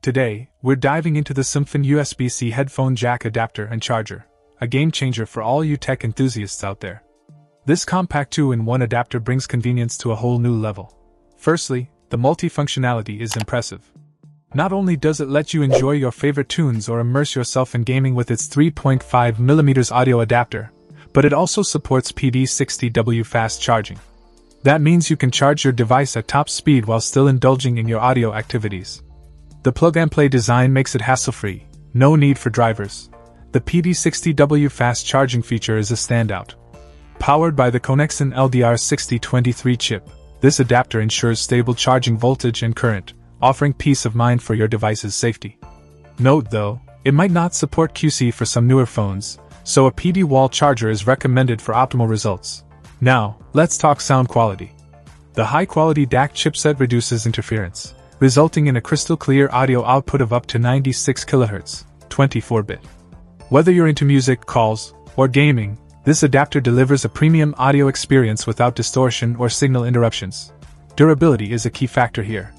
Today, we're diving into the SOOMFON USB C headphone jack adapter and charger, a game changer for all you tech enthusiasts out there. This compact 2 in 1 adapter brings convenience to a whole new level. Firstly, the multifunctionality is impressive. Not only does it let you enjoy your favorite tunes or immerse yourself in gaming with its 3.5mm audio adapter, but it also supports PD60W fast charging. That means you can charge your device at top speed while still indulging in your audio activities. The plug and play design makes it hassle free, no need for drivers. The PD60W fast charging feature is a standout. Powered by the Conexon LDR6023 chip, this adapter ensures stable charging voltage and current, offering peace of mind for your device's safety. Note though, it might not support QC for some newer phones, so a PD wall charger is recommended for optimal results. Now, let's talk sound quality. The high quality DAC chipset reduces interference, resulting in a crystal clear audio output of up to 96 kHz, 24 bit. Whether you're into music, calls, or gaming, this adapter delivers a premium audio experience without distortion or signal interruptions. Durability is a key factor here.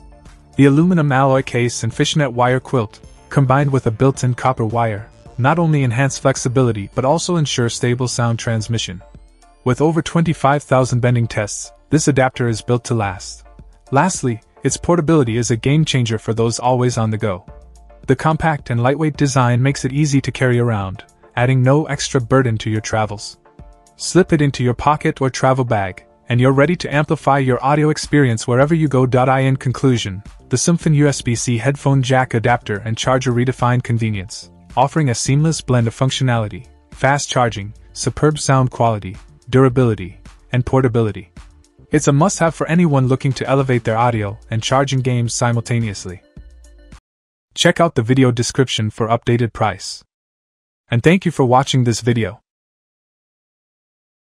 The aluminum alloy case and fishnet wire quilt, combined with a built in copper wire, not only enhance flexibility but also ensure stable sound transmission. With over 25,000 bending tests, this adapter is built to last. Lastly, its portability is a game changer for those always on the go. The compact and lightweight design makes it easy to carry around, adding no extra burden to your travels. Slip it into your pocket or travel bag, and you're ready to amplify your audio experience wherever you go. In conclusion, the SOOMFON USB C headphone jack adapter and charger redefine convenience, offering a seamless blend of functionality, fast charging, superb sound quality, durability, and portability. It's a must have for anyone looking to elevate their audio and charging games simultaneously. Check out the video description for updated price. And thank you for watching this video.